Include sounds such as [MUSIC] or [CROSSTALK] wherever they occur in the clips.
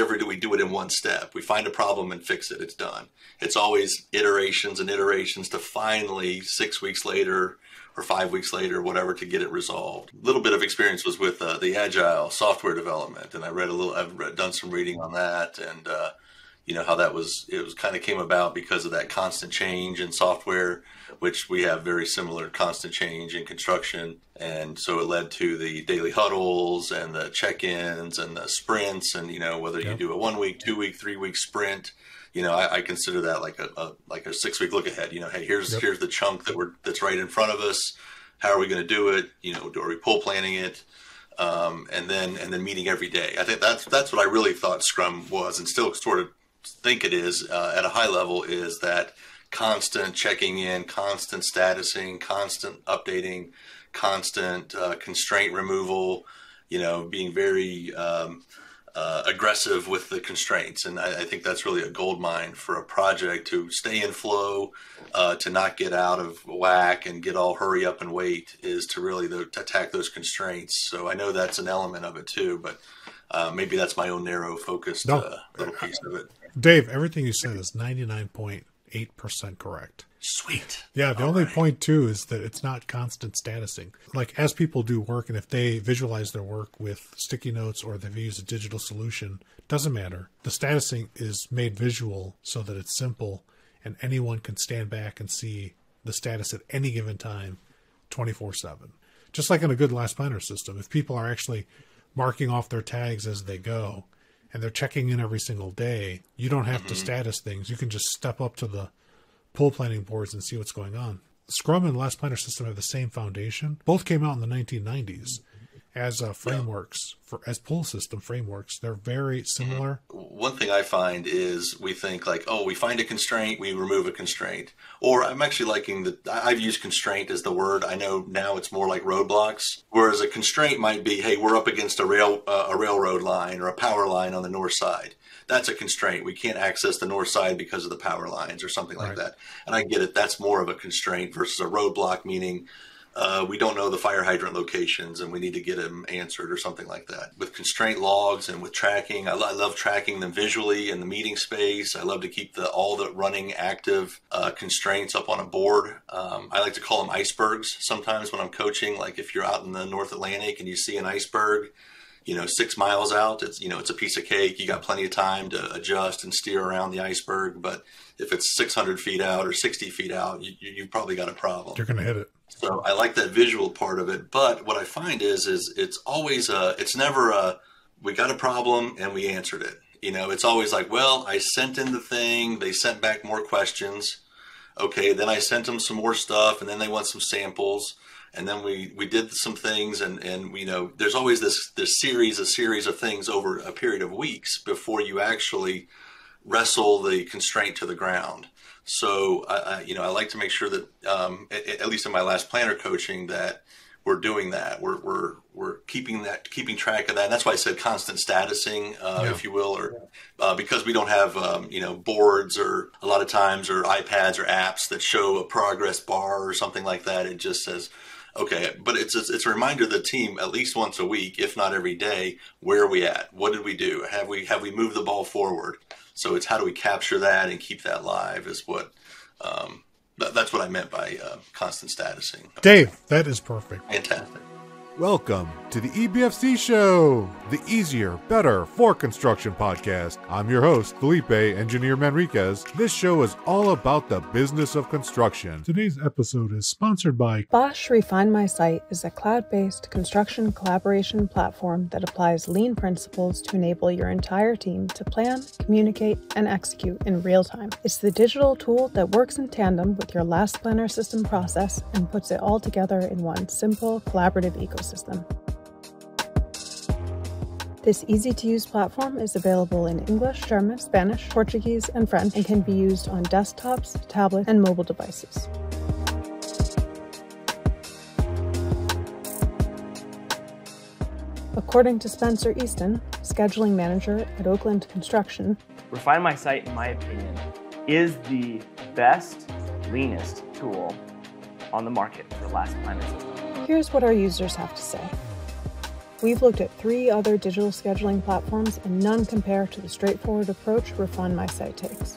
ever do we do it in one step. We find a problem and fix it. It's done. It's always iterations and iterations to finally six weeks later or five weeks later, whatever, to get it resolved. A little bit of experience was with uh, the agile software development, and I read a little. I've read, done some reading on that, and uh, you know how that was. It was kind of came about because of that constant change in software, which we have very similar constant change in construction, and so it led to the daily huddles and the check-ins and the sprints, and you know whether you do a one week, two week, three week sprint you know, I, I consider that like a, a, like a six week look ahead. You know, hey, here's yep. here's the chunk that we're that's right in front of us. How are we going to do it? You know, are we pull planning it? Um, and then and then meeting every day. I think that's that's what I really thought Scrum was, and still sort of think it is uh, at a high level. Is that constant checking in, constant statusing, constant updating, constant uh, constraint removal. You know, being very um, uh, aggressive with the constraints. And I, I, think that's really a gold mine for a project to stay in flow, uh, to not get out of whack and get all hurry up and wait is to really the, to attack those constraints. So I know that's an element of it too, but uh, maybe that's my own narrow focused no. Uh, little piece of it. Dave, everything you said is 99.8% correct. Sweet. Yeah, the All only right. point too is that it's not constant statusing. Like as people do work and if they visualize their work with sticky notes or they use a digital solution, doesn't matter. The statusing is made visual so that it's simple and anyone can stand back and see the status at any given time 24/7. Just like in a good last planner system, if people are actually marking off their tags as they go and they're checking in every single day, you don't have mm-hmm. to status things. You can just step up to the pull planning boards and see what's going on. Scrum and Last Planner System have the same foundation. Both came out in the 1990s as uh, frameworks yeah. for as pull system frameworks. They're very similar. One thing I find is we think like, oh, we find a constraint, we remove a constraint. Or I'm actually liking the I've used constraint as the word. I know now it's more like roadblocks. Whereas a constraint might be, hey, we're up against a rail uh, a railroad line or a power line on the north side that's a constraint. We can't access the north side because of the power lines or something like right. that. And I get it. That's more of a constraint versus a roadblock, meaning uh, we don't know the fire hydrant locations and we need to get them answered or something like that. With constraint logs and with tracking, I, I love tracking them visually in the meeting space. I love to keep the all the running active uh, constraints up on a board. Um, I like to call them icebergs sometimes when I'm coaching. Like if you're out in the North Atlantic and you see an iceberg, you know, six miles out, it's, you know, it's a piece of cake. You got plenty of time to adjust and steer around the iceberg. But if it's 600 feet out or 60 feet out, you, you've probably got a problem. You're going to hit it. So I like that visual part of it. But what I find is, is it's always a, it's never a, we got a problem and we answered it. You know, it's always like, well, I sent in the thing. They sent back more questions. Okay. Then I sent them some more stuff and then they want some samples and then we we did some things and and you know there's always this this series a series of things over a period of weeks before you actually wrestle the constraint to the ground so I, I you know I like to make sure that um, at, at, least in my last planner coaching that we're doing that we're we're we're keeping that keeping track of that and that's why I said constant statusing uh, yeah. if you will or uh, because we don't have um, you know boards or a lot of times or iPads or apps that show a progress bar or something like that it just says Okay, but it's a, it's a reminder to the team at least once a week, if not every day, where are we at? What did we do? Have we have we moved the ball forward? So it's how do we capture that and keep that live is what um, th- that's what I meant by uh, constant statusing. Dave, that is perfect. Fantastic. Welcome to the EBFC Show, the easier, better for construction podcast. I'm your host, Felipe Engineer Manriquez. This show is all about the business of construction. Today's episode is sponsored by Bosch RefinemySite is a cloud-based construction collaboration platform that applies lean principles to enable your entire team to plan, communicate, and execute in real time. It's the digital tool that works in tandem with your last planner system process and puts it all together in one simple, collaborative ecosystem system. This easy to use platform is available in English, German, Spanish, Portuguese, and French and can be used on desktops, tablets, and mobile devices. According to Spencer Easton, scheduling manager at Oakland Construction, RefinemySite, in my opinion, is the best, leanest tool on the market for last planner system. Here's what our users have to say. We've looked at three other digital scheduling platforms, and none compare to the straightforward approach RefinemySite takes.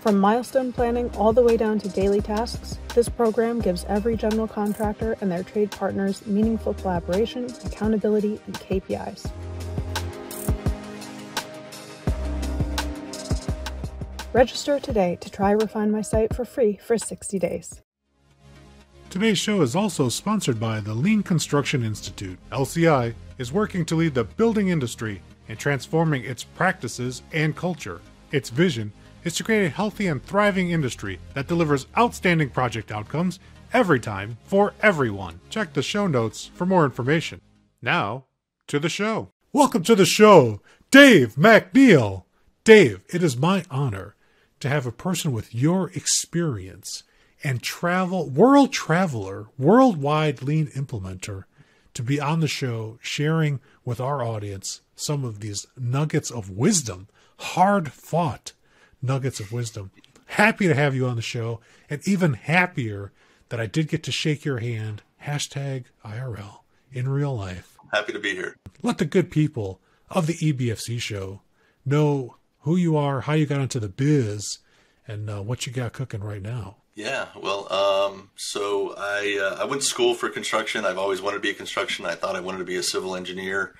From milestone planning all the way down to daily tasks, this program gives every general contractor and their trade partners meaningful collaboration, accountability, and KPIs. Register today to try RefinemySite for free for 60 days. Today's show is also sponsored by the Lean Construction Institute. LCI is working to lead the building industry in transforming its practices and culture. Its vision is to create a healthy and thriving industry that delivers outstanding project outcomes every time for everyone. Check the show notes for more information. Now, to the show. Welcome to the show, Dave MacNeel. Dave, it is my honor to have a person with your experience and travel, world traveler, worldwide lean implementer, to be on the show sharing with our audience some of these nuggets of wisdom, hard fought nuggets of wisdom. Happy to have you on the show, and even happier that I did get to shake your hand. Hashtag IRL in real life. Happy to be here. Let the good people of the EBFC show know who you are, how you got into the biz, and uh, what you got cooking right now. Yeah, well, um, so I uh, I went to school for construction. I've always wanted to be a construction. I thought I wanted to be a civil engineer,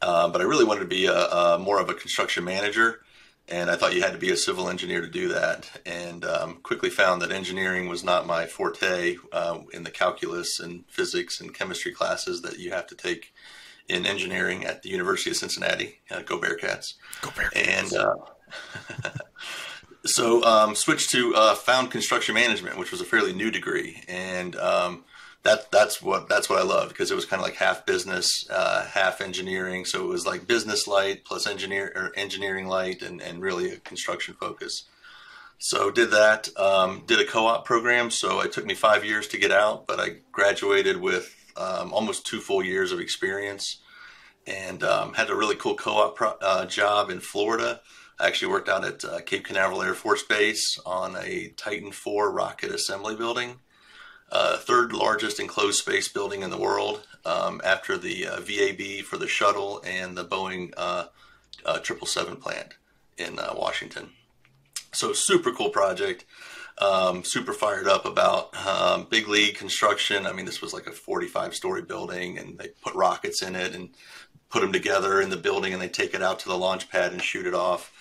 uh, but I really wanted to be a, a, more of a construction manager. And I thought you had to be a civil engineer to do that. And um, quickly found that engineering was not my forte uh, in the calculus and physics and chemistry classes that you have to take in engineering at the University of Cincinnati. Uh, go Bearcats! Go Bearcats! And uh, [LAUGHS] so um, switched to uh, found construction management, which was a fairly new degree, and um, that that's what that's what I loved because it was kind of like half business, uh, half engineering. So it was like business light plus engineer or engineering light, and and really a construction focus. So did that. Um, did a co-op program. So it took me five years to get out, but I graduated with um, almost two full years of experience, and um, had a really cool co-op pro- uh, job in Florida I actually worked out at uh, Cape Canaveral Air Force Base on a Titan IV rocket assembly building, uh, third largest enclosed space building in the world um, after the uh, VAB for the shuttle and the Boeing uh, uh, 777 plant in uh, Washington. So, super cool project. Um, super fired up about um, big league construction. I mean, this was like a 45 story building, and they put rockets in it and put them together in the building, and they take it out to the launch pad and shoot it off.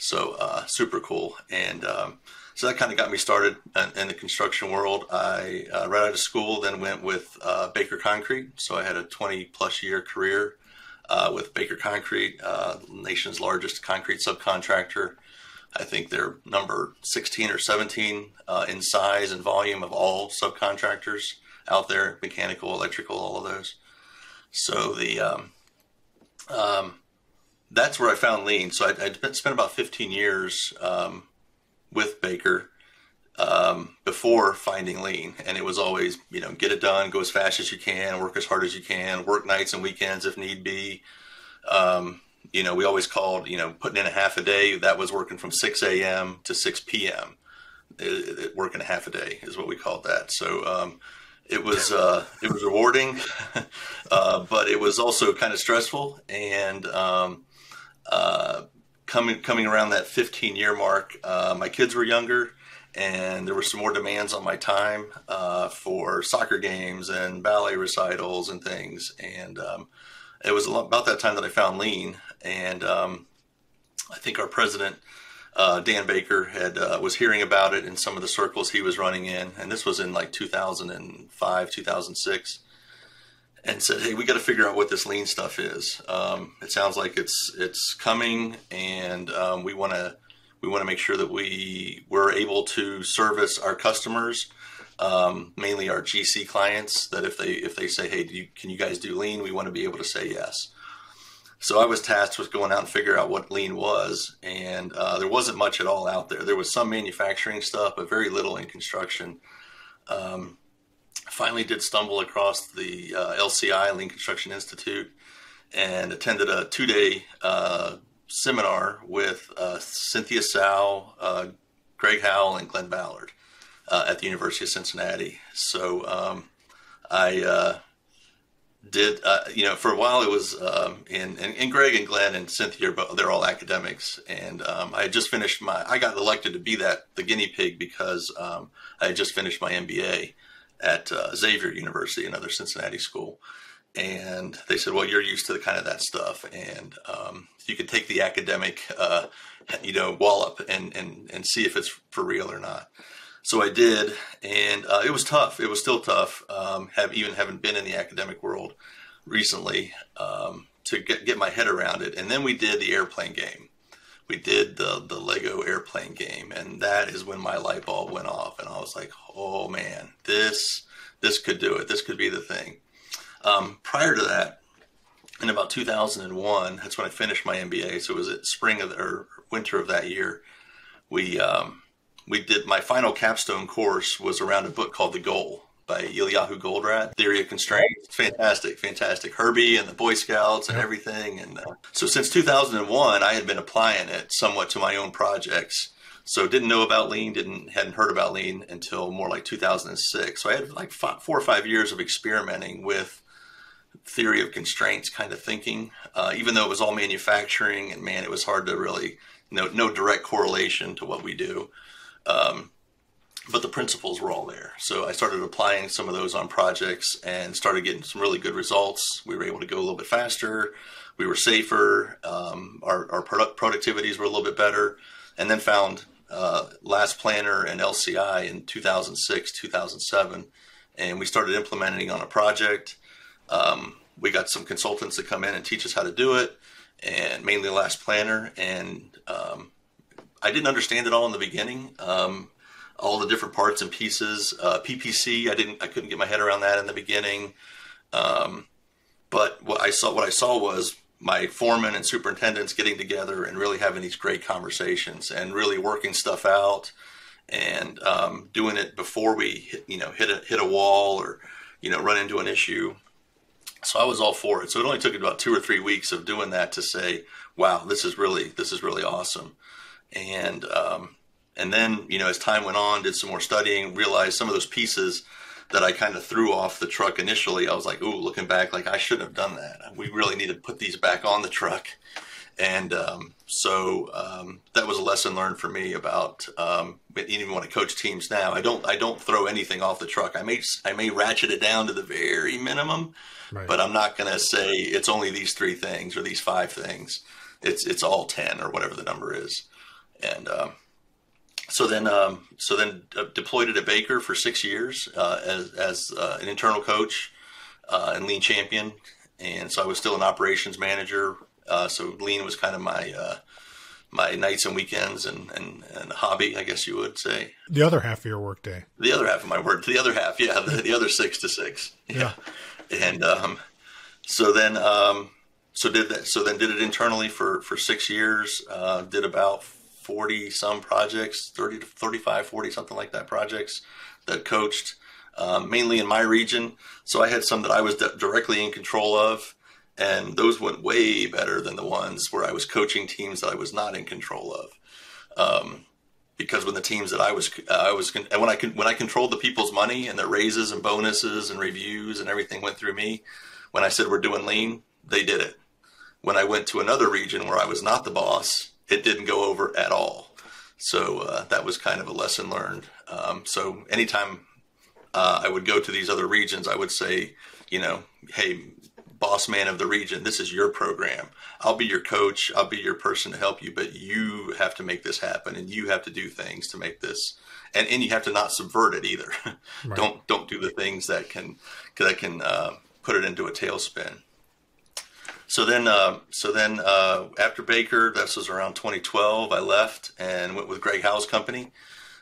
So uh, super cool. And um, so that kind of got me started in, in the construction world. I uh, right out of school then went with uh, Baker Concrete. So I had a 20 plus year career uh, with Baker Concrete, uh, nation's largest concrete subcontractor. I think they're number 16 or 17 uh, in size and volume of all subcontractors out there, mechanical, electrical, all of those. So the um, um, that's where I found lean. So I, I spent about 15 years um, with Baker um, before finding lean, and it was always you know get it done, go as fast as you can, work as hard as you can, work nights and weekends if need be. Um, you know, we always called you know putting in a half a day. That was working from 6 a.m. to 6 p.m. It, it, working a half a day is what we called that. So um, it was uh, it was rewarding, [LAUGHS] uh, but it was also kind of stressful and um, coming coming around that 15 year mark, uh, my kids were younger, and there were some more demands on my time uh, for soccer games and ballet recitals and things. And um, it was about that time that I found Lean, and um, I think our president. Uh, Dan Baker had uh, was hearing about it in some of the circles he was running in, and this was in like 2005, 2006 and said, "Hey, we got to figure out what this lean stuff is. Um, it sounds like it's it's coming, and um, we want to we want to make sure that we we're able to service our customers, um, mainly our GC clients. That if they if they say, "Hey, you, can you guys do lean?" We want to be able to say yes. So I was tasked with going out and figure out what lean was, and uh, there wasn't much at all out there. There was some manufacturing stuff, but very little in construction. Um, finally did stumble across the uh, LCI, Lean Construction Institute, and attended a two day uh, seminar with uh, Cynthia Tsao, uh, Greg Howell, and Glenn Ballard uh, at the University of Cincinnati. So um, I uh, did you know for a while it was um, and Greg and Glenn and Cynthia but they're all academics and um, I had just finished my I got elected to be that the guinea pig because um, I had just finished my MBA at uh, Xavier University another Cincinnati school and they said well you're used to the kind of that stuff and um, you could take the academic uh, you know wallop and, and and see if it's for real or not so I did, and uh, it was tough. It was still tough. Um, have even having been in the academic world recently um, to get get my head around it. And then we did the airplane game. We did the the Lego airplane game, and that is when my light bulb went off, and I was like, "Oh man, this this could do it. This could be the thing." Um, prior to that, in about 2001, that's when I finished my MBA. So it was at spring of the, or winter of that year. We um, we did my final capstone course was around a book called The Goal by Eliyahu Goldratt, Theory of Constraints. Fantastic, fantastic. Herbie and the Boy Scouts and everything. And uh, so since 2001, I had been applying it somewhat to my own projects. So didn't know about lean, didn't hadn't heard about lean until more like 2006. So I had like five, four or five years of experimenting with theory of constraints kind of thinking, uh, even though it was all manufacturing and man, it was hard to really no no direct correlation to what we do. Um, but the principles were all there. So I started applying some of those on projects and started getting some really good results. We were able to go a little bit faster. We were safer. Um, our our product productivities were a little bit better. And then found uh, Last Planner and LCI in 2006, 2007. And we started implementing on a project. Um, we got some consultants to come in and teach us how to do it, and mainly Last Planner. And um, I didn't understand it all in the beginning. Um, all the different parts and pieces. Uh, PPC, I didn't, I couldn't get my head around that in the beginning. Um, but what I saw, what I saw was my foreman and superintendents getting together and really having these great conversations and really working stuff out and um, doing it before we, hit, you know, hit a hit a wall or, you know, run into an issue. So I was all for it. So it only took about two or three weeks of doing that to say, "Wow, this is really this is really awesome." and um, and then you know as time went on, did some more studying, realized some of those pieces that I kind of threw off the truck initially. I was like, "Ooh, looking back, like I shouldn't have done that. We really need to put these back on the truck." And um, so um, that was a lesson learned for me about um, even when I coach teams now. I don't I don't throw anything off the truck. I may I may ratchet it down to the very minimum, right. but I'm not going to say it's only these three things or these five things. It's it's all ten or whatever the number is and um, so then um, so then uh, deployed at Baker for six years uh, as as uh, an internal coach uh, and lean champion, and so I was still an operations manager. Uh, so lean was kind of my uh, my nights and weekends and, and, and hobby, I guess you would say. The other half of your workday. The other half of my work. The other half, yeah, the, the other six to six. Yeah, yeah. and um, so then um, so did that. So then did it internally for for six years. did about 40 some projects 30 to 35 40 something like that projects that coached um, mainly in my region so i had some that i was directly in control of and those went way better than the ones where i was coaching teams that i was not in control of um, because when the teams that I was uh, I was and when I when I controlled the people's money and their raises and bonuses and reviews and everything went through me. When I said we're doing lean, they did it. When I went to another region where I was not the boss it didn't go over at all. So uh, that was kind of a lesson learned. Um, so anytime uh, I would go to these other regions, I would say, you know, hey, boss man of the region, this is your program. I'll be your coach. I'll be your person to help you, but you have to make this happen, and you have to do things to make this. And, and you have to not subvert it either. [LAUGHS] Right. don't don't do the things that can that can uh, put it into a tailspin. So then, uh, so then uh, after Baker, this was around 2012. I left and went with Greg Howell's company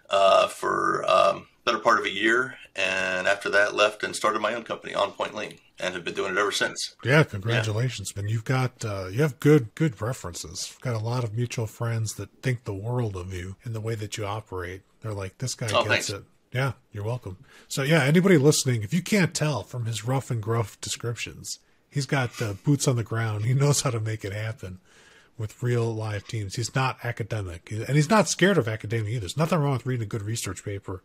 uh, for um, better part of a year, and after that, left and started my own company, On Point Lean, and have been doing it ever since. Yeah, congratulations, yeah. man! You've got uh, you have good good references. You've got a lot of mutual friends that think the world of you and the way that you operate. They're like, this guy oh, gets thanks. it. Yeah, you're welcome. So yeah, anybody listening, if you can't tell from his rough and gruff descriptions, He's got uh, boots on the ground. He [LAUGHS] knows how to make it happen with real live teams. He's not academic, and he's not scared of academia either. There's nothing wrong with reading a good research paper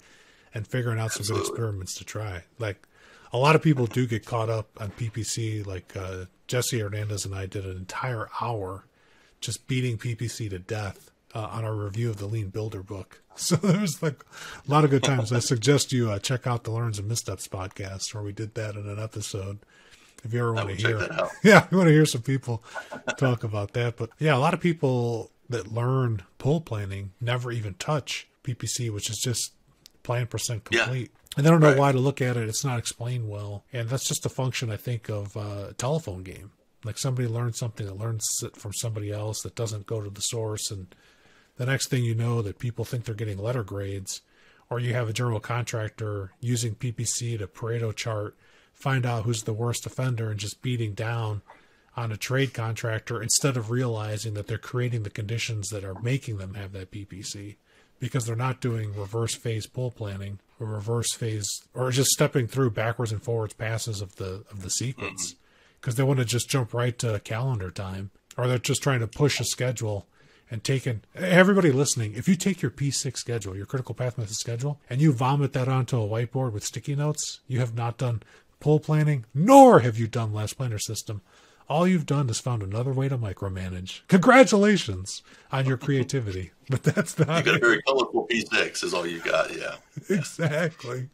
and figuring out some good experiments to try. Like a lot of people do get caught up on PPC. Like uh, Jesse Hernandez and I did an entire hour just beating PPC to death uh, on our review of the Lean Builder book. [LAUGHS] So there was like a lot of good times. I suggest you uh, check out the Learns and Missteps podcast where we did that in an episode. If you ever want to hear, [LAUGHS] yeah, you want to hear some people [LAUGHS] talk about that. But yeah, a lot of people that learn pull planning never even touch PPC, which is just plan percent complete. Yeah. And they don't know right. why to look at it. It's not explained well. And that's just a function, I think, of uh, a telephone game. Like somebody learns something that learns it from somebody else that doesn't go to the source and the next thing you know that people think they're getting letter grades or you have a general contractor using ppc to pareto chart find out who's the worst offender and just beating down on a trade contractor instead of realizing that they're creating the conditions that are making them have that ppc because they're not doing reverse phase pull planning or reverse phase or just stepping through backwards and forwards passes of the of the sequence because mm-hmm. they want to just jump right to calendar time or they're just trying to push a schedule and taking everybody listening, if you take your P6 schedule, your critical path method schedule, and you vomit that onto a whiteboard with sticky notes, you have not done pull planning, nor have you done last planner system. All you've done is found another way to micromanage. Congratulations on your creativity, [LAUGHS] but that's not. You got a very colorful P6, is all you got. Yeah, [LAUGHS] exactly.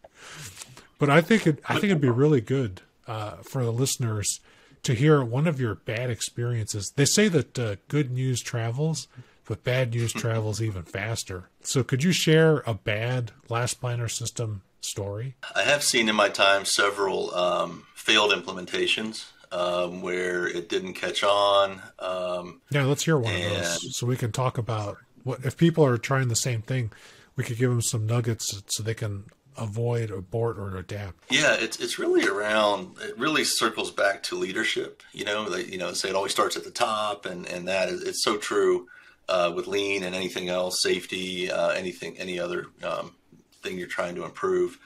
But I think it. I think it'd be really good uh, for the listeners to hear one of your bad experiences. They say that uh, good news travels, but bad news [LAUGHS] travels even faster. So, could you share a bad last planner system story? I have seen in my time several um, failed implementations um, where it didn't catch on. Um, yeah, let's hear one and... of those so we can talk about what if people are trying the same thing. We could give them some nuggets so they can avoid, abort, or adapt? Yeah, it's it's really around. It really circles back to leadership. You know, they, you know, say it always starts at the top, and and that is it's so true uh, with lean and anything else, safety, uh, anything, any other um, thing you're trying to improve.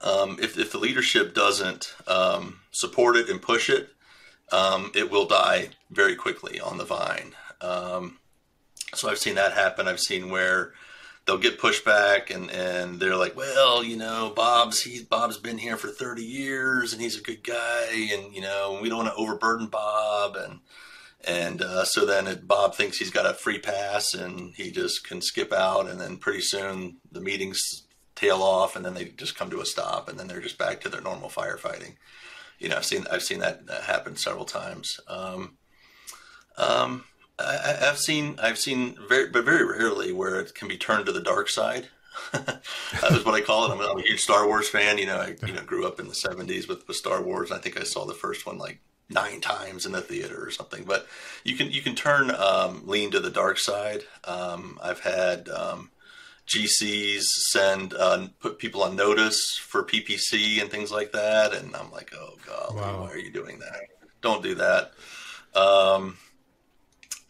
Um, if if the leadership doesn't um, support it and push it, um, it will die very quickly on the vine. Um, so I've seen that happen. I've seen where they'll get pushback and and they're like well you know bob's he bob's been here for 30 years and he's a good guy and you know we don't want to overburden bob and and uh, so then it, bob thinks he's got a free pass and he just can skip out and then pretty soon the meetings tail off and then they just come to a stop and then they're just back to their normal firefighting you know i've seen i've seen that happen several times um, um, I, have seen I've seen very but very rarely where it can be turned to the dark side. [LAUGHS] that was what I call it. I'm, I'm, a huge Star Wars fan. You know, I you know grew up in the '70s with, with Star Wars. I think I saw the first one like nine times in the theater or something. But you can you can turn um, lean to the dark side. Um, I've had um, GCs send uh, put people on notice for PPC and things like that, and I'm like, oh god, wow. why are you doing that? Don't do that. Um,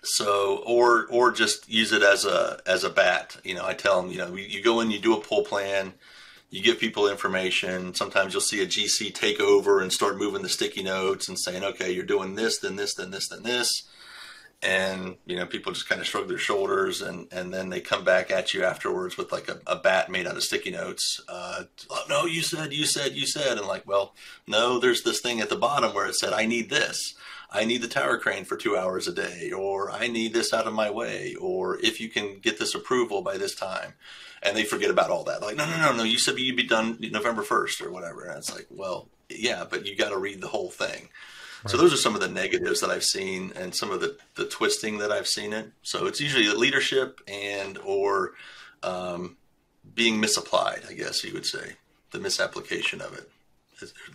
so, or or just use it as a as a bat. You know, I tell them, you know, you go in, you do a pull plan, you give people information. Sometimes you'll see a GC take over and start moving the sticky notes and saying, okay, you're doing this, then this, then this, then this. And you know, people just kind of shrug their shoulders, and and then they come back at you afterwards with like a, a bat made out of sticky notes. Uh, oh, no, you said, you said, you said, and like, well, no, there's this thing at the bottom where it said, I need this I need the tower crane for two hours a day, or I need this out of my way, or if you can get this approval by this time. And they forget about all that. Like, no, no, no, no, you said you'd be done November 1st or whatever. And it's like, well, yeah, but you got to read the whole thing. Right. So those are some of the negatives that I've seen and some of the, the twisting that I've seen it. So it's usually the leadership and or um, being misapplied, I guess you would say, the misapplication of it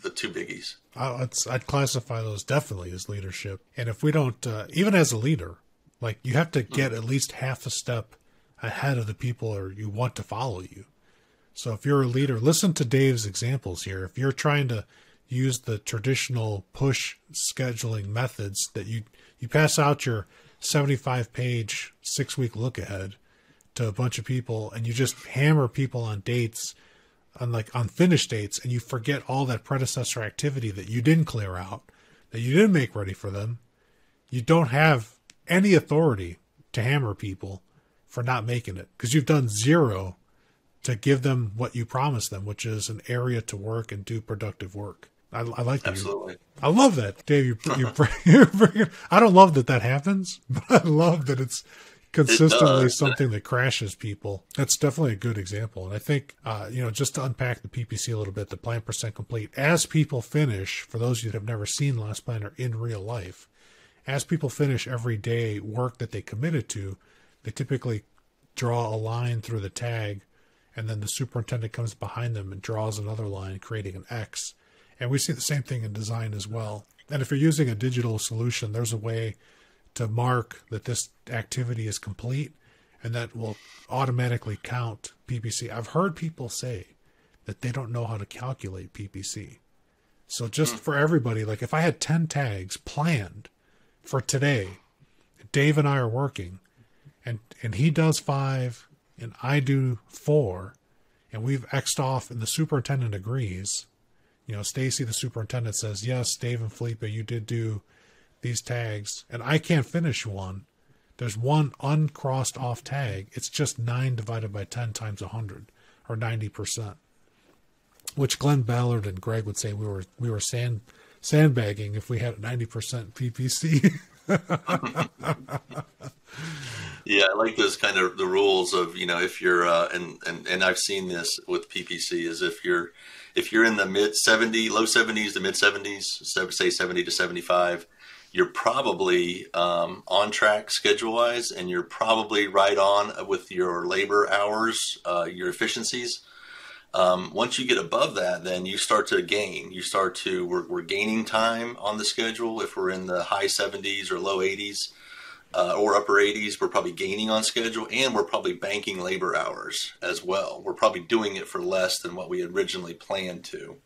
the two biggies. I'd, I'd classify those definitely as leadership. And if we don't, uh, even as a leader, like you have to get at least half a step ahead of the people or you want to follow you. So if you're a leader, listen to Dave's examples here. If you're trying to use the traditional push scheduling methods that you you pass out your 75 page 6 week look ahead to a bunch of people and you just hammer people on dates on like on finish dates and you forget all that predecessor activity that you didn't clear out, that you didn't make ready for them, you don't have any authority to hammer people for not making it because you've done zero to give them what you promised them, which is an area to work and do productive work. I, I like that. Absolutely. I love that, Dave. You, you, [LAUGHS] you're bringing, I don't love that that happens, [LAUGHS] but I love that it's consistently something that crashes people. That's definitely a good example. And I think, uh, you know, just to unpack the PPC a little bit, the plan percent complete, as people finish, for those of you that have never seen Last Planner in real life, as people finish every day work that they committed to, they typically draw a line through the tag, and then the superintendent comes behind them and draws another line, creating an X. And we see the same thing in design as well. And if you're using a digital solution, there's a way to mark that this activity is complete, and that will automatically count PPC. I've heard people say that they don't know how to calculate PPC. So just hmm. for everybody, like if I had 10 tags planned for today, Dave and I are working, and and he does five, and I do four, and we've xed off, and the superintendent agrees. You know, Stacy, the superintendent, says yes. Dave and Felipe, you did do these tags, and I can't finish one. There's one uncrossed off tag. It's just nine divided by ten times a hundred, or ninety percent. Which Glenn Ballard and Greg would say we were we were sand sandbagging if we had ninety percent PPC. [LAUGHS] yeah, I like those kind of the rules of you know if you're uh, and and and I've seen this with PPC is if you're if you're in the mid 70 low 70s to mid 70s say 70 to 75 you're probably um, on track schedule wise and you're probably right on with your labor hours uh, your efficiencies um, once you get above that then you start to gain you start to we're, we're gaining time on the schedule if we're in the high 70s or low 80s uh, or upper 80s, we're probably gaining on schedule and we're probably banking labor hours as well. We're probably doing it for less than what we originally planned to.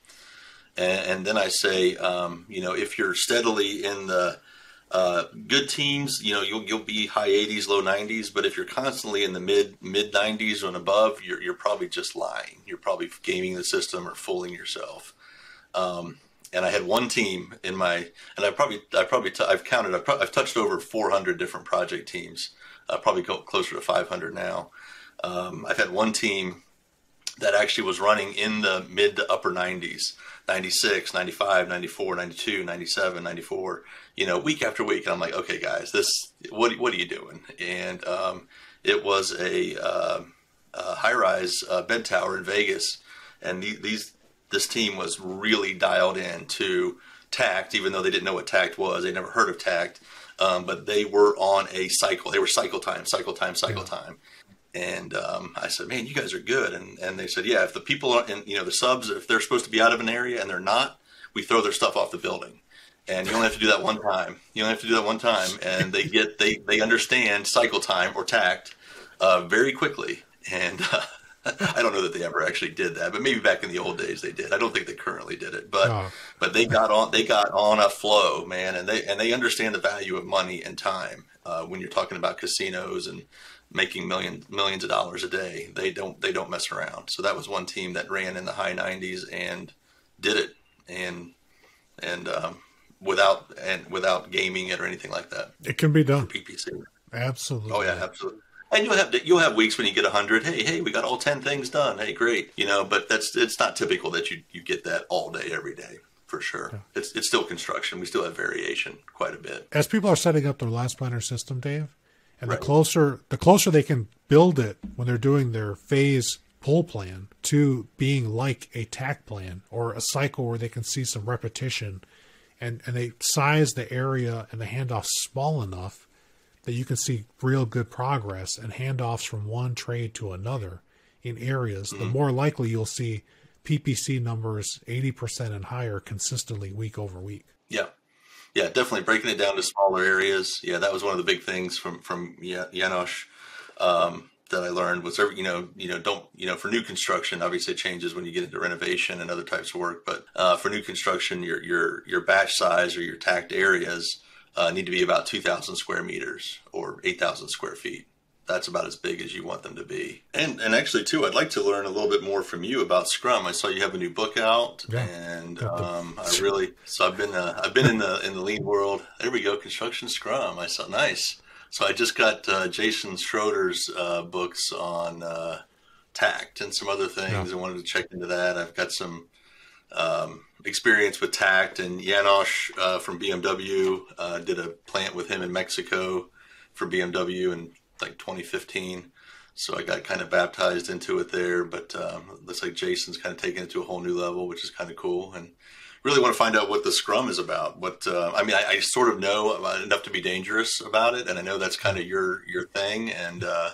And, and then I say, um, you know, if you're steadily in the uh, good teams, you know, you'll you'll be high 80s, low 90s. But if you're constantly in the mid mid 90s and above, you're you're probably just lying. You're probably gaming the system or fooling yourself. Um, and I had one team in my, and I probably, I probably, t- I've counted, I've, pro- I've touched over 400 different project teams, uh, probably closer to 500 now. Um, I've had one team that actually was running in the mid to upper 90s, 96, 95, 94, 92, 97, 94, you know, week after week. And I'm like, okay, guys, this, what, what are you doing? And um, it was a, uh, a high rise uh, bed tower in Vegas. And the, these, this team was really dialed in to takt, even though they didn't know what takt was. They never heard of takt, um, but they were on a cycle. They were cycle time, cycle time, cycle yeah. time. And um, I said, "Man, you guys are good." And and they said, "Yeah, if the people are, in, you know, the subs, if they're supposed to be out of an area and they're not, we throw their stuff off the building." And you only have to do that one time. You only have to do that one time, and they get they they understand cycle time or takt uh, very quickly. And uh, [LAUGHS] I don't know that they ever actually did that, but maybe back in the old days they did. I don't think they currently did it, but oh. but they got on they got on a flow, man, and they and they understand the value of money and time uh, when you're talking about casinos and making millions millions of dollars a day. They don't they don't mess around. So that was one team that ran in the high 90s and did it, and and um, without and without gaming it or anything like that. It can be done. PPC. Absolutely. Oh yeah, absolutely and you'll have you'll have weeks when you get a hundred. Hey, hey, we got all ten things done. Hey, great, you know. But that's it's not typical that you you get that all day every day for sure. Yeah. It's it's still construction. We still have variation quite a bit. As people are setting up their last planner system, Dave, and right. the closer the closer they can build it when they're doing their phase pull plan to being like a takt plan or a cycle where they can see some repetition and and they size the area and the handoff small enough that you can see real good progress and handoffs from one trade to another in areas, mm-hmm. the more likely you'll see PPC numbers 80% and higher consistently week over week. Yeah. Yeah, definitely breaking it down to smaller areas. Yeah, that was one of the big things from from Janosch um, that I learned was you know you know don't you know for new construction obviously it changes when you get into renovation and other types of work, but uh, for new construction your your your batch size or your takt areas uh, need to be about 2,000 square meters or 8,000 square feet. That's about as big as you want them to be. And and actually too, I'd like to learn a little bit more from you about Scrum. I saw you have a new book out, yeah. and um, I really so I've been uh, I've been in the in the lean world. There we go, construction Scrum. I saw nice. So I just got uh, Jason Schroeder's uh, books on uh, takt and some other things Yeah. and wanted to check into that. I've got some um, experience with takt and Janosch uh, from BMW uh, did a plant with him in Mexico for BMW in like 2015. So I got kind of baptized into it there, but um, looks like Jason's kind of taking it to a whole new level, which is kind of cool. And really want to find out what the Scrum is about. What uh, I mean, I, I sort of know enough to be dangerous about it, and I know that's kind of your your thing. And uh,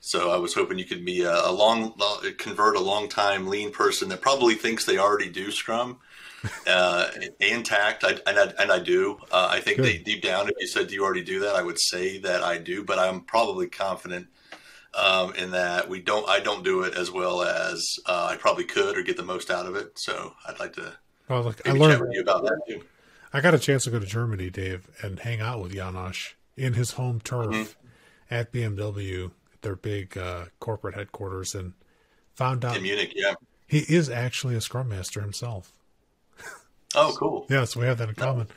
so I was hoping you could be a, a long convert a long time lean person that probably thinks they already do Scrum. Uh, and I, and, I, and I do. Uh, I think they, deep down, if you said, "Do you already do that?" I would say that I do, but I'm probably confident um, in that we don't. I don't do it as well as uh, I probably could or get the most out of it. So I'd like to Well, look, I learned. with you about that too. I got a chance to go to Germany, Dave, and hang out with Janosch in his home turf Mm-hmm. at BMW, their big uh, corporate headquarters, and found out In Munich, yeah. he is actually a Scrum Master himself. Oh, cool. Yeah, so we have that in common.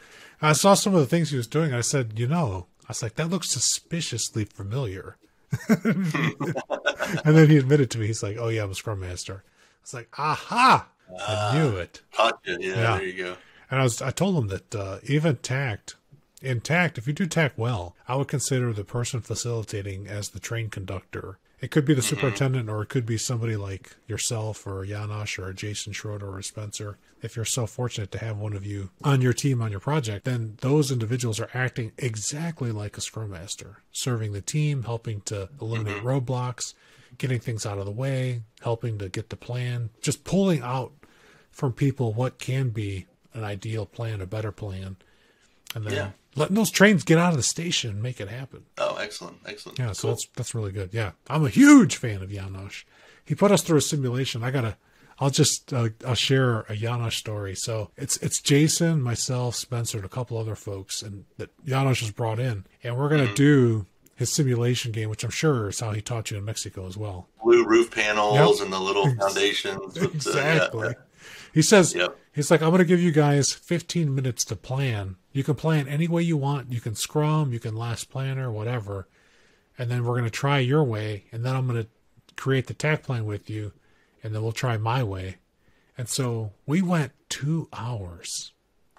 I saw some of the things he was doing. I said, you know, I was like, that looks suspiciously familiar. [LAUGHS] and then he admitted to me, he's like, oh yeah, I'm a Scrum Master. I was like, aha, I knew it. Caught you. Yeah, Yeah. there you go. And I was I told him that uh, even takt in takt, if you do takt well, I would consider the person facilitating as the train conductor. It could be the superintendent, or it could be somebody like yourself, or Janosch, or Jason Schroeder, or Spencer. If you're so fortunate to have one of you on your team on your project, then those individuals are acting exactly like a scrum master, serving the team, helping to eliminate mm-hmm. roadblocks, getting things out of the way, helping to get the plan, just pulling out from people what can be an ideal plan, a better plan, and then Yeah. letting those trains get out of the station and make it happen. Oh, excellent, excellent. Yeah, so cool. that's that's really good. Yeah, I'm a huge fan of Janosch. He put us through a simulation. I gotta, I'll just uh, I'll share a Janosch story. So it's it's Jason, myself, Spencer, and a couple other folks, and that Janosch has brought in, and we're Mm-hmm. gonna do his simulation game, which I'm sure is how he taught you in Mexico as well. blue roof panels Yep. and the little [LAUGHS] foundations. With the, yeah, Exactly. He says, Yep. he's like, I'm going to give you guys 15 minutes to plan. You can plan any way you want. You can scrum, you can last planner, whatever. And then we're going to try your way. And then I'm going to create the takt plan with you. And then we'll try my way. And so we went two hours.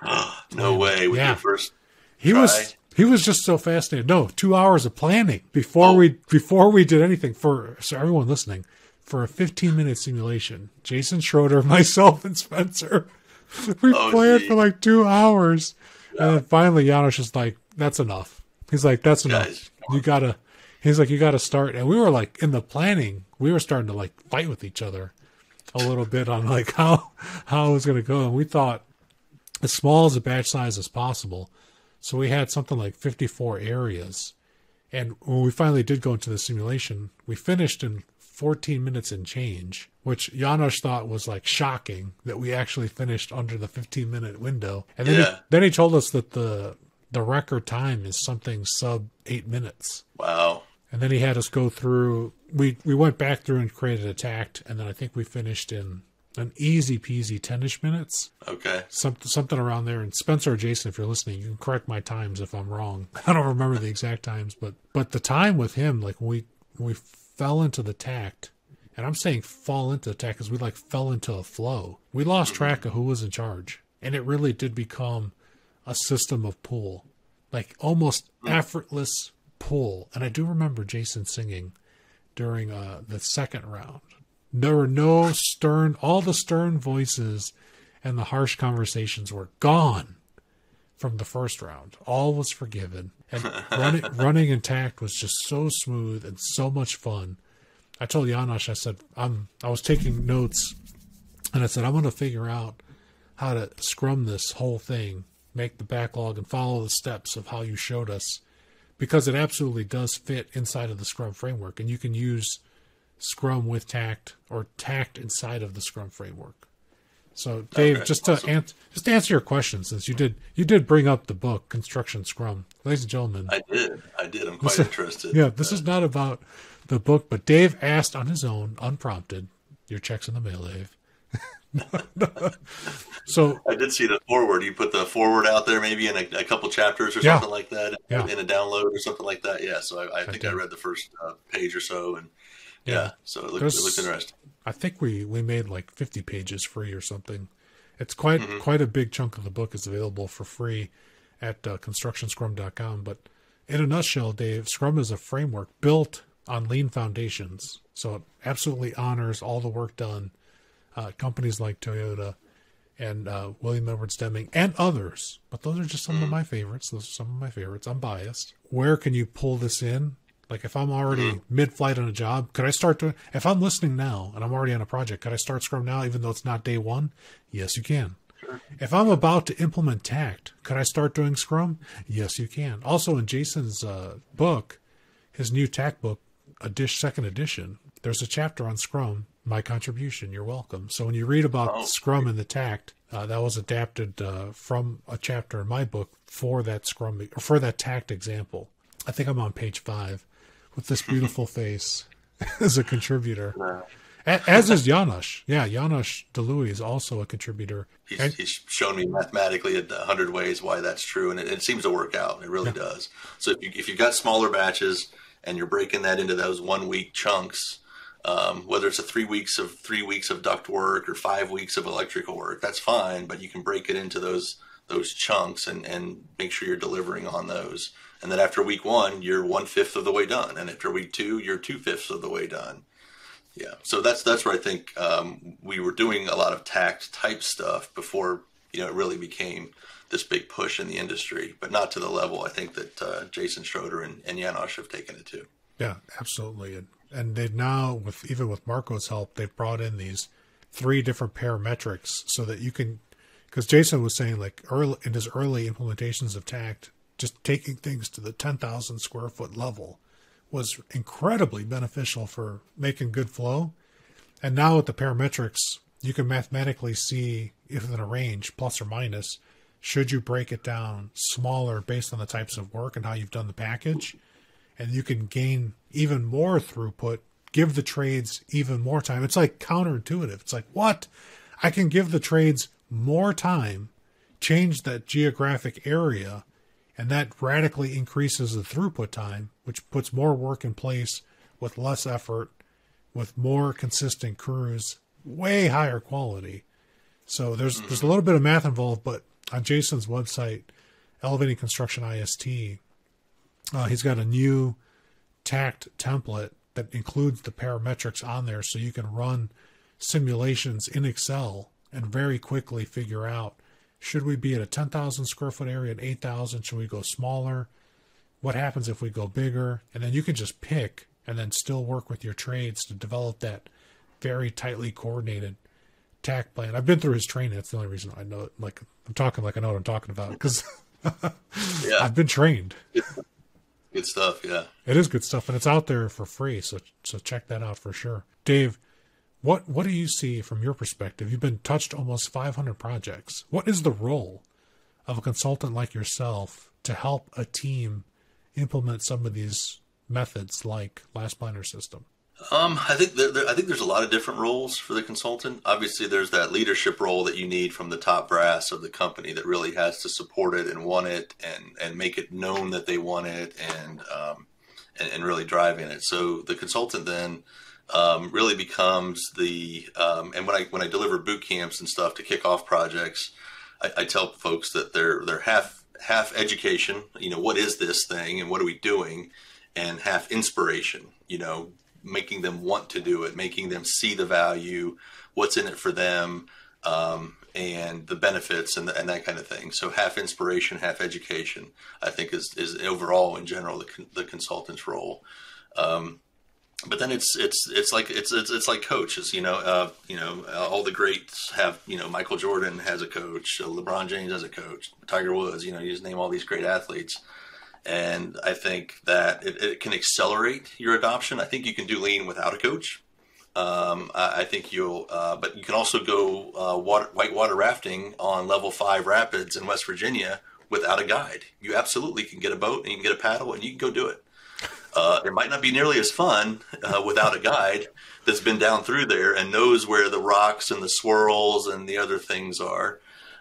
[GASPS] no way. With Yeah. first, He Try. was he was just so fascinated. No, two hours of planning before Oh. we before we did anything. For so everyone listening, for a 15 minute simulation, Jason Schroeder, [LAUGHS] myself, and Spencer, [LAUGHS] we Oh, planned gee. for like two hours, and then finally Janosch is like, "That's enough." He's like, "That's enough. Guys, you gotta." He's like, "You gotta start." And we were like, in the planning, we were starting to like fight with each other a little bit on like [LAUGHS] how how it was gonna go, and we thought as small as a batch size as possible. So we had something like 54 areas. And when we finally did go into the simulation, we finished in 14 minutes and change, which Janosch thought was like shocking that we actually finished under the 15 minute window. And then, Yeah. he, then he told us that the the record time is something sub eight minutes. wow. And then he had us go through. We we went back through and created a takt, and then I think we finished in an easy peasy ten-ish minutes Okay. something something around there. And Spencer or Jason, if you're listening, you can correct my times if I'm wrong. [LAUGHS] I don't remember the exact times, but but the time with him, like when we when we fell into the takt, and I'm saying fall into the takt because we like fell into a flow. We lost track of who was in charge, and it really did become a system of pull, like almost effortless pull. And I do remember Jason singing during uh, the second round. There were no stern, all the stern voices and the harsh conversations were gone from the first round. All was forgiven. And running, [LAUGHS] running intact was just so smooth and so much fun. I told Janosch, I said, I'm, I was taking notes and I said, I'm going to figure out how to scrum this whole thing, make the backlog and follow the steps of how you showed us because it absolutely does fit inside of the Scrum framework, and you can use Scrum with takt or takt inside of the Scrum framework. So, Dave, Okay, just to awesome. answer just to answer your question, since you did you did bring up the book Construction Scrum, ladies and gentlemen, I did. I did. I'm quite interested. yeah, this is not about the book, but Dave asked on his own, unprompted. Your checks in the mail, Dave. [LAUGHS] so I did see the forward. You put the forward out there, maybe in a, a couple chapters or Yeah. something like that, Yeah. in a download or something like that. Yeah. So I, I think I did. read the first uh, page or so, and Yeah, Yeah. so it looked, it looked interesting. I think we we made like 50 pages free or something. It's quite Mm-hmm. quite a big chunk of the book is available for free at uh, constructionscrum.com. But in a nutshell, Dave, Scrum is a framework built on lean foundations, so it absolutely honors all the work done. Uh, companies like Toyota and uh, William Edwards Deming and others, but those are just some of my favorites. Those are some of my favorites. I'm biased. Where can you pull this in? Like if I'm already mid-flight on a job, could I start doing? If I'm listening now and I'm already on a project, could I start Scrum now, even though it's not day one? Yes, you can. If I'm about to implement Takt, could I start doing Scrum? Yes, you can. Also, in Jason's uh, book, his new Takt book, a dish second edition, there's a chapter on Scrum. My contribution. You're welcome. So when you read about Oh. Scrum and the Takt, uh, that was adapted uh, from a chapter in my book for that Scrum or for that Takt example. I think I'm on page five with this beautiful [LAUGHS] face [LAUGHS] as a contributor. As is Janosch. Yeah, Janosch Delker is also a contributor. He's, And- he's shown me mathematically a hundred ways why that's true, and it, it seems to work out. It really does. So if, you, if you've got smaller batches and you're breaking that into those one week chunks, um, whether it's a three weeks of three weeks of duct work or five weeks of electrical work, that's fine. But you can break it into those those chunks and and make sure you're delivering on those. And then after week one, you're one fifth of the way done, and after week two, you're two fifths of the way done. Yeah, so that's that's where I think um, we were doing a lot of takt type stuff before you know it really became this big push in the industry, but not to the level I think that uh, Jason Schroeder and, and Janosch have taken it to. Yeah, absolutely. And and they've now with even with Marco's help, they've brought in these three different parametrics so that you can because Jason was saying like early in his early implementations of Takt, just taking things to the ten thousand square foot level was incredibly beneficial for making good flow. And now with the parametrics, you can mathematically see if in a range, plus or minus, should you break it down smaller based on the types of work and how you've done the package and you can gain even more throughput, give the trades even more time. It's like counterintuitive. It's like, what? I can give the trades more time, change that geographic area, and that radically increases the throughput time, which puts more work in place with less effort, with more consistent crews, way higher quality. So there's there's a little bit of math involved, but on Jason's website, Elevating Constructionist, uh, he's got a new takt template that includes the parametrics on there so you can run simulations in Excel and very quickly figure out should we be at a 10,000 square foot area at 8,000? Should we go smaller? What happens if we go bigger? And then you can just pick and then still work with your trades to develop that very tightly coordinated takt plan. I've been through his training. That's the only reason I know it. Like I'm talking like I know what I'm talking about because [LAUGHS] Yeah, I've been trained. good stuff. Yeah. It is good stuff, and it's out there for free. So so check that out for sure. Dave, what what do you see from your perspective? You've been touched almost 500 projects. What is the role of a consultant like yourself to help a team implement some of these methods, like Last Planner System? Um, I think there, there, I think there's a lot of different roles for the consultant. Obviously, there's that leadership role that you need from the top brass of the company that really has to support it and want it and and make it known that they want it and um, and, and really drive in it. So the consultant then um, really becomes the um, and when I when I deliver boot camps and stuff to kick off projects, I, I tell folks that they're they're half half education. You know, what is this thing and what are we doing, and half inspiration. You know, making them want to do it, making them see the value, what's in it for them, um, and the benefits and, the, and that kind of thing. So half inspiration, half education, I think is, is overall in general the, the consultant's role. Um, but then it's it's it's like it's it's, it's like coaches, you know. Uh, you know, uh, all the greats have. You know, Michael Jordan has a coach. Uh, LeBron James has a coach. Tiger Woods. You know, you just name all these great athletes and I think that it, it, can accelerate your adoption. I think you can do lean without a coach. Um, I, I, think you'll, uh, but you can also go water, whitewater rafting on level five rapids in West Virginia without a guide. You absolutely can get a boat and you can get a paddle and you can go do it. Uh, it might not be nearly as fun uh, without a guide that's been down through there and knows where the rocks and the swirls and the other things are.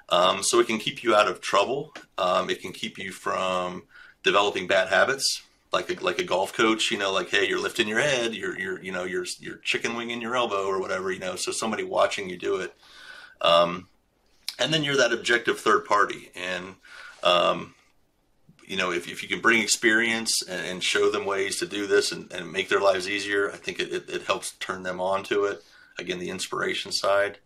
Um, so it can keep you out of trouble. Um, it can keep you from developing bad habits. like a like a golf coach, you know, like hey, you're lifting your head, you're you're you know you're you're chicken winging your elbow or whatever, you know. So somebody watching you do it, um, and then you're that objective third party, and um, you know if, if you can bring experience and, and show them ways to do this and, and make their lives easier, I think it, it, it helps turn them on to it. Again, the inspiration side.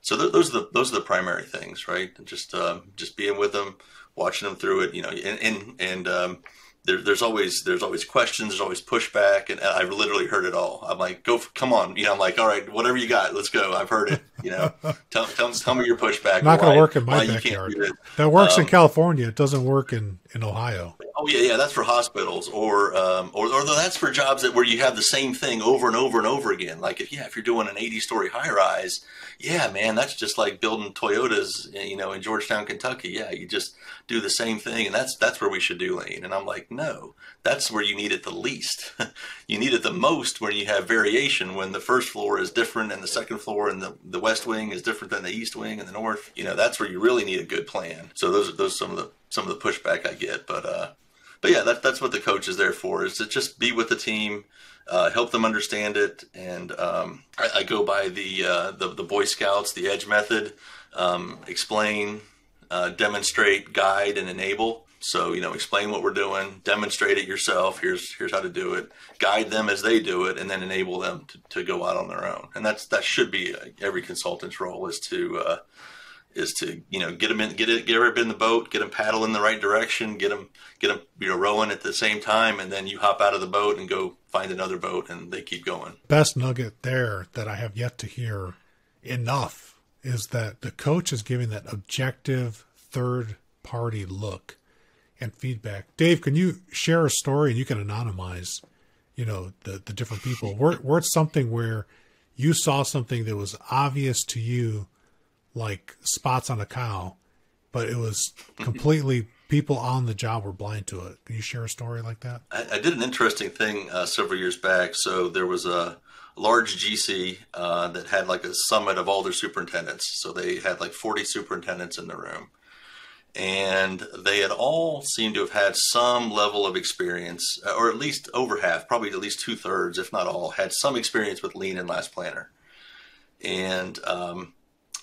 So th- those are the those are the primary things, right? Just um, just being with them, watching them through it, you know, and and and um, there, there's always there's always questions, there's always pushback, and I've literally heard it all. I'm like, go, come on, you know, I'm like, all right, whatever you got, let's go. I've heard it, you know. tell, tell, tell me your pushback. Not going to work in my backyard. That works um, in California. It doesn't work in in Ohio. Oh yeah, yeah, that's for hospitals, or um, or or that's for jobs that where you have the same thing over and over and over again. Like if yeah, if you're doing an 80 story high rise, yeah, man, that's just like building Toyotas, you know, in Georgetown, Kentucky. Yeah, you just do the same thing, and that's that's where we should do lean. And I'm like, no, that's where you need it the least. [LAUGHS] you need it the most when you have variation. When the first floor is different, and the second floor and the the west wing is different than the east wing and the north. You know, that's where you really need a good plan. So those are those are some of the some of the pushback I get, but uh, but yeah, that, that's what the coach is there for is to just be with the team uh, help them understand it. And um, I, I, go by the, uh, the, the Boy Scouts, the Edge method: um, explain, uh, demonstrate, guide, and enable. So you know, explain what we're doing, demonstrate it yourself. Here's here's how to do it. Guide them as they do it, and then enable them to, to go out on their own. And that's that should be every consultant's role is to uh, is to you know get them in, get it, get everybody in the boat, get them paddle in the right direction, get them get them you know rowing at the same time, and then you hop out of the boat and go find another boat, and they keep going. Best nugget there that I have yet to hear enough is that the coach is giving that objective third party look and feedback. Dave, can you share a story and you can anonymize, you know, the the different people. [LAUGHS] Where where it's something where you saw something that was obvious to you like spots on a cow, but it was completely people on the job were blind to it. Can you share a story like that? I, I did an interesting thing uh, several years back. So there was a large GC uh, that had like a summit of all their superintendents. So they had like 40 superintendents in the room. And they had all seemed to have had some level of experience, uh, or at least over half, probably at least two thirds, if not all, had some experience with lean and last planner. And um,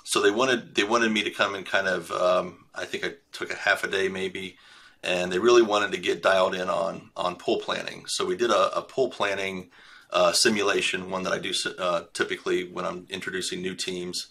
so they wanted they wanted me to come and kind of um, I think I took a half a day maybe, and they really wanted to get dialed in on on pull planning. So we did a, a pull planning uh, simulation, one that I do uh, typically when I'm introducing new teams,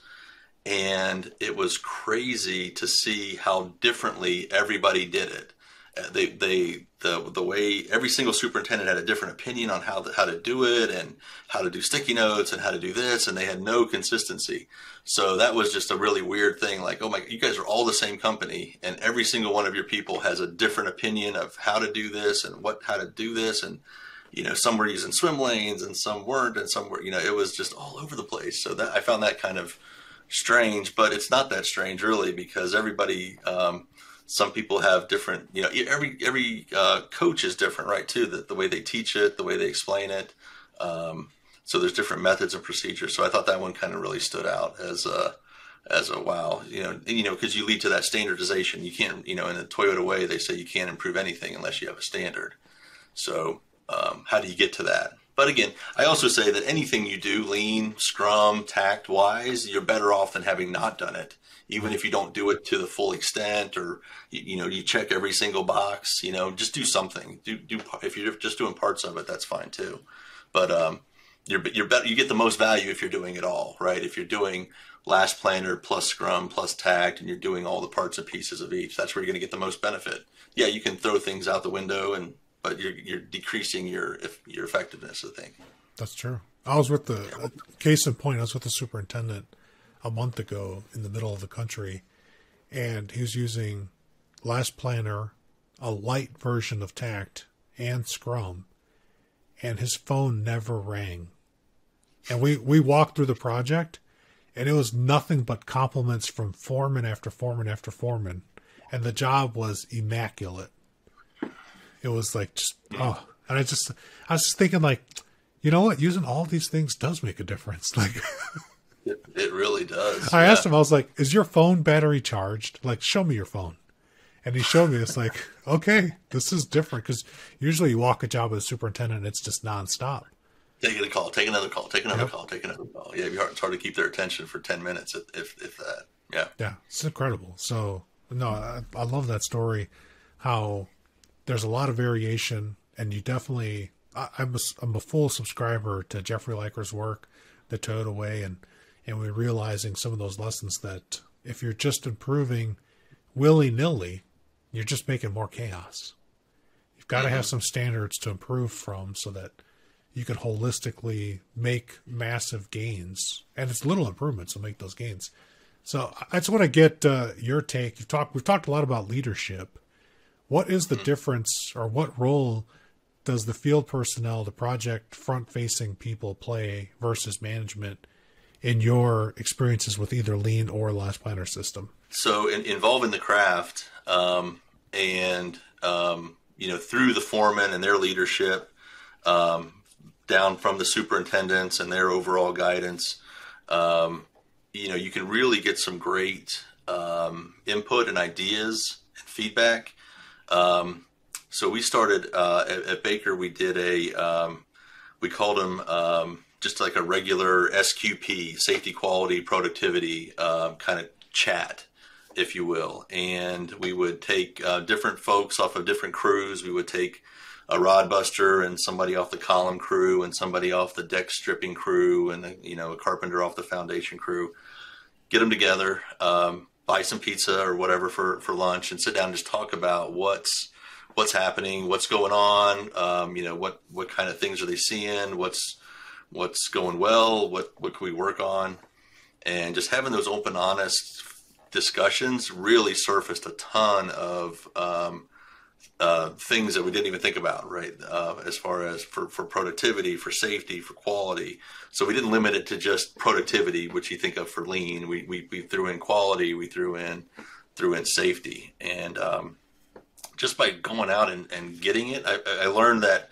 and it was crazy to see how differently everybody did it. Uh, they they the the way every single superintendent had a different opinion on how how to do it and how to do sticky notes and how to do this and they had no consistency. So that was just a really weird thing like oh my you guys are all the same company and every single one of your people has a different opinion of how to do this and what how to do this and you know some were using swim lanes and some weren't and some were you know it was just all over the place. So that i found that kind of strange but it's not that strange really because everybody um, some people have different you know every every uh, coach is different right too the, the way they teach it the way they explain it um, so there's different methods and procedures so i thought that one kind of really stood out as a as a wow you know you know because you lead to that standardization you can't you know in the toyota way they say you can't improve anything unless you have a standard so um, how do you get to that but again i also say that anything you do lean scrum takt wise you're better off than having not done it. Even if you don't do it to the full extent or you, know you check every single box you know just do something. Do do if you're just doing parts of it that's fine too. But um you're you're better you get the most value if you're doing it all right? If you're doing last planner plus scrum plus takt and you're doing all the parts and pieces of each that's where you're going to get the most benefit. Yeah you can throw things out the window and but you're you're decreasing your your effectiveness i think that's true i was with the case in point i was with the superintendent a month ago in the middle of the country, and he was using Last Planner, a light version of Takt, and Scrum, and his phone never rang. And we, we walked through the project, and it was nothing but compliments from foreman after foreman after foreman, and the job was immaculate. It was like just oh, and I just I was just thinking like, you know what, using all these things does make a difference. [LAUGHS] Like. It, really does. I yeah. asked him, I was like, is your phone battery charged? Like, show me your phone. and he showed me. It's like, [LAUGHS] okay, this is different because usually you walk a job with a superintendent, and it's just nonstop. Take a call, take another call, take another yep. call, take another call. Yeah, it's hard to keep their attention for ten minutes, if if that. Yeah, yeah, it's incredible. So no, I, I love that story. How there's a lot of variation, and you definitely. I, I'm a, I'm a full subscriber to Jeffrey Liker's work, the Toyota Way, and and we're realizing some of those lessons that if you're just improving willy nilly, you're just making more chaos. You've got mm-hmm. to have some standards to improve from so that you can holistically make massive gains. And it's little improvements to make those gains. So I just want to get uh, your take. You've talked, we've talked a lot about leadership. What is the mm-hmm. difference, or what role does the field personnel, the project front facing people play versus management in your experiences with either lean or last planner system? So, in, involving the craft, um, and um, you know, through the foreman and their leadership, um, down from the superintendents and their overall guidance, um, you know, you can really get some great um, input and ideas and feedback. Um, so we started uh, at, at, Baker. We did a we called them just like a regular SQP, safety, quality, productivity uh, kind of chat, if you will. And we would take uh, different folks off of different crews. We would take a rod buster and somebody off the column crew and somebody off the deck stripping crew and you know a carpenter off the foundation crew. Get them together, um, buy some pizza or whatever for for lunch, and sit down and just talk about what's what's happening, what's going on. Um, you know what what kind of things are they seeing? What's what's going well, what what can we work on, and just having those open, honest discussions really surfaced a ton of um, uh, things that we didn't even think about, right? Uh, as far as for, for productivity, for safety, for quality. So we didn't limit it to just productivity, which you think of for lean. We, we, we threw in quality, we threw in threw in safety, and um, just by going out and, and getting it, I, I learned that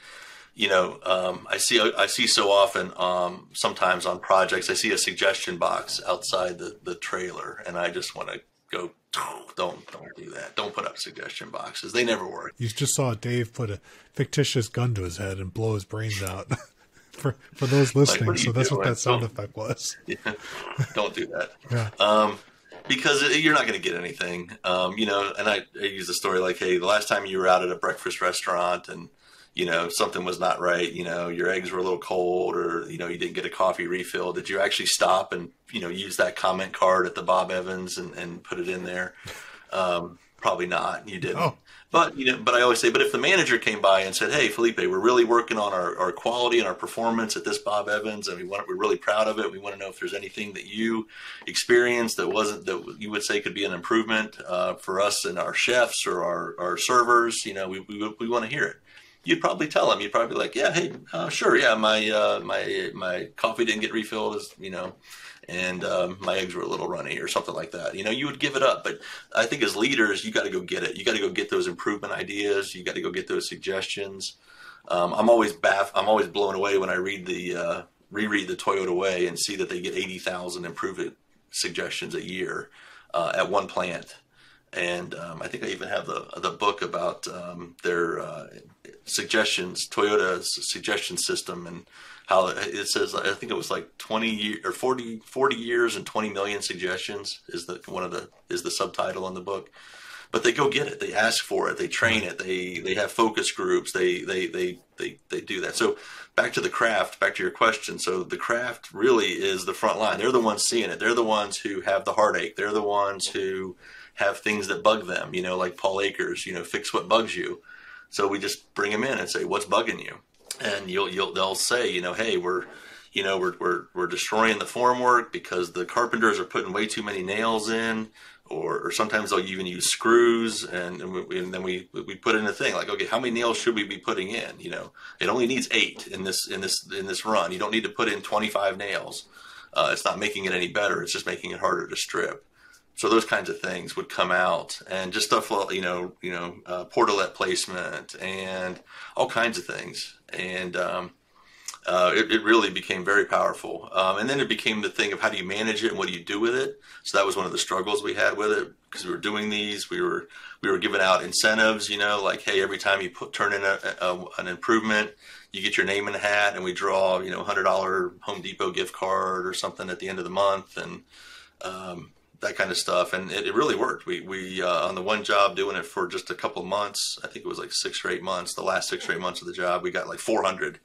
you know, um, I see I see so often um, sometimes on projects I see a suggestion box outside the, the trailer, and I just want to go. Don't don't do that. Don't put up suggestion boxes. They never work. You just saw Dave put a fictitious gun to his head and blow his brains out. [LAUGHS] for for those listening, like, so that's doing? what that sound don't, effect was. [LAUGHS] Yeah, don't do that. yeah. Um, because you're not going to get anything. Um, you know, and I, I use the story like, hey, the last time you were out at a breakfast restaurant and you know something was not right you know your eggs were a little cold or you know you didn't get a coffee refill did you actually stop and you know use that comment card at the bob evans and, and put it in there? Um, probably not. You didn't. Oh. but you know but i always say but if the manager came by and said hey felipe we're really working on our, our quality and our performance at this bob evans and we want we're really proud of it. We want to know if there's anything that you experienced that wasn't that you would say could be an improvement uh, for us and our chefs or our, our servers you know we, we, we want to hear it you'd probably tell them. You'd probably be like, "Yeah, hey, uh, sure, yeah, my uh, my my coffee didn't get refilled, as you know, and um, my eggs were a little runny or something like that." You know, you would give it up. But I think as leaders, you got to go get it. You got to go get those improvement ideas. You got to go get those suggestions. Um, I'm always baff. I'm always blown away when I read the uh, reread the Toyota Way and see that they get eighty thousand improvement suggestions a year uh, at one plant and um, I think I even have the the book about um, their uh, suggestions, Toyota's suggestion system, and how it says. I think it was like twenty year, or 40, 40 years and twenty million suggestions is the one of the is the subtitle in the book. But they go get it. They ask for it. They train it. They they have focus groups. They they they they they do that. So back to the craft. Back to your question. So the craft really is the front line. They're the ones seeing it. They're the ones who have the heartache. They're the ones who have things that bug them, you know, like Paul Akers, you know, fix what bugs you. So we just bring them in and say, what's bugging you? And you'll, you'll, they'll say, you know, hey, we're, you know, we're, we're, we're destroying the formwork because the carpenters are putting way too many nails in, or, or sometimes they'll even use screws. And, and, we, and then we, we put in a thing like, okay, how many nails should we be putting in? You know, it only needs eight in this, in this, in this run. You don't need to put in 25 nails. Uh, it's not making it any better. It's just making it harder to strip so those kinds of things would come out and just stuff you know you know uh, placement and all kinds of things and um, uh, it, it, really became very powerful. Um, and then it became the thing of how do you manage it and what do you do with it. So that was one of the struggles we had with it because we were doing these, we were we were giving out incentives. You know, like hey, every time you put turn in a, a, an improvement, you get your name in the hat, and we draw you know hundred dollar Home Depot gift card or something at the end of the month, and um, that kind of stuff. And it, it really worked. We we uh, on the one job doing it for just a couple of months. I think it was like six or eight months. The last six or eight months of the job, we got like four hundred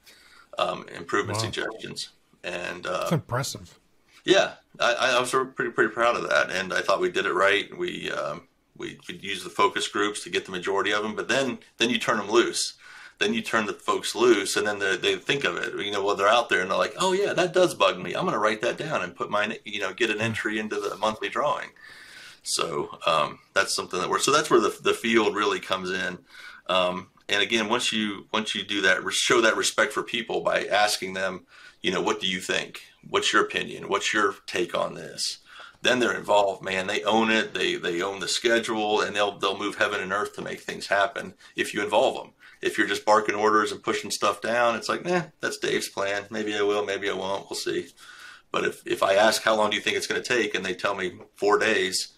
um, improvement wow. suggestions, and uh, that's impressive. Yeah, I, I, was pretty pretty proud of that, and I thought we did it right. We um, we would use the focus groups to get the majority of them, but then then you turn them loose. Then you turn the folks loose, and then they, think of it. You know, well, they're out there and they're like, "Oh yeah, that does bug me. I'm going to write that down and put my, you know, get an entry into the monthly drawing." So um, that's something that works. So that's where the the field really comes in. Um, and again, once you once you do that, show that respect for people by asking them, you know, what do you think? What's your opinion? What's your take on this? Then they're involved, man. They own it. They they own the schedule, and they'll they'll move heaven and earth to make things happen if you involve them. If you're just barking orders and pushing stuff down, it's like, nah, that's Dave's plan. Maybe I will, maybe I won't. We'll see. But if if I ask how long do you think it's going to take, and they tell me four days,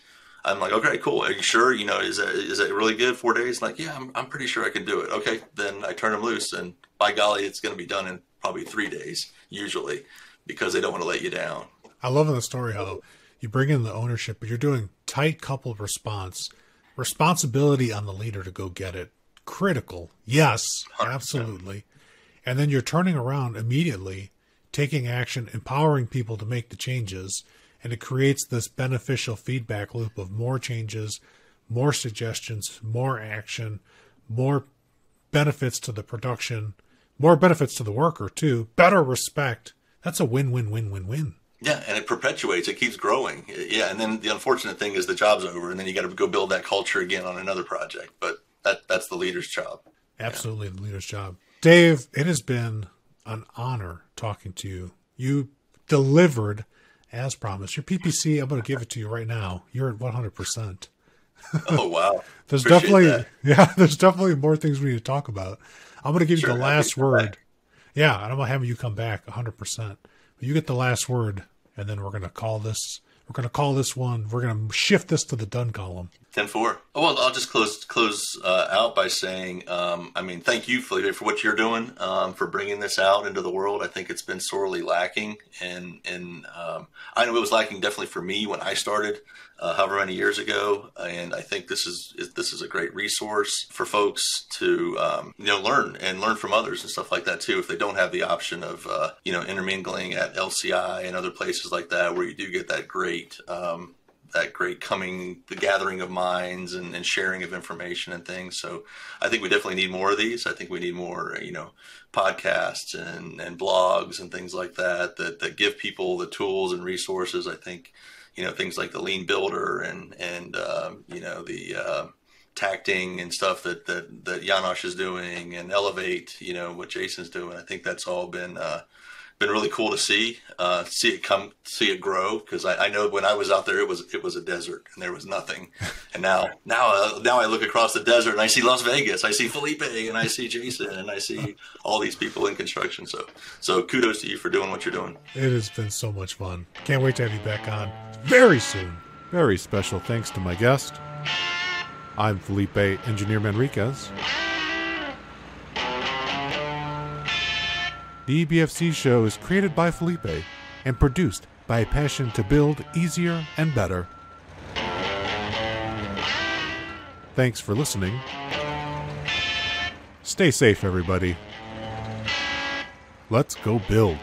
I'm like, okay, cool. Are you sure? You know, is that is that really good? Four days? Like, yeah, I'm I'm pretty sure I can do it. Okay, then I turn them loose, and by golly, it's going to be done in probably three days usually, because they don't want to let you down. I love in the story how you bring in the ownership, but you're doing tight coupled response, responsibility on the leader to go get it. Critical, yes, absolutely. And then you're turning around immediately, taking action, empowering people to make the changes and it creates this beneficial feedback loop of more changes, more suggestions, more action, more benefits to the production, more benefits to the worker too, better respect. That's a win win win win win. Yeah, and it perpetuates. It keeps growing. Yeah, and then the unfortunate thing is the job's over, and then you got to go build that culture again on another project. But that that's the leader's job. Absolutely, yeah. the leader's job. Dave, it has been an honor talking to you. You delivered as promised. Your PPC, I'm going to give it to you right now. You're at 100%. Oh wow! [LAUGHS] there's Appreciate definitely that. [LAUGHS] yeah, there's definitely more things we need to talk about. I'm going to give sure, you the last word. Yeah, and I'm going to have you come back 100%. You get the last word, and then we're going to call this. We're going to call this one. We're going to shift this to the done column. Ten four. Oh well, I'll just close close uh, out by saying, um, I mean, thank you, Felipe, for what you're doing, um, for bringing this out into the world. I think it's been sorely lacking, and and um, I know it was lacking definitely for me when I started, uh, however many years ago. And I think this is this is a great resource for folks to um, you know learn and learn from others and stuff like that too. If they don't have the option of uh, you know intermingling at LCI and other places like that, where you do get that great um, that great coming, the gathering of minds and, and, sharing of information and things. So I think we definitely need more of these. I think we need more, you know, podcasts and, and blogs and things like that, that, that give people the tools and resources. I think, you know, things like the lean builder and, and, uh, you know, the, uh, tacting and stuff that, that, that Janosch is doing and elevate, you know, what Jason's doing. I think that's all been, uh, been really cool to see, uh, see it come, see it grow. Because I, I, know when I was out there, it was it was a desert and there was nothing. And now [LAUGHS] now uh, now I look across the desert and I see Las Vegas, I see Felipe, and I see Jason, and I see all these people in construction. So so kudos to you for doing what you're doing. It has been so much fun. Can't wait to have you back on very soon. Very special thanks to my guest. I'm Felipe Engineer Manriquez. The EBFC show is created by Felipe and produced by a passion to build easier and better. Thanks for listening. Stay safe, everybody. Let's go build.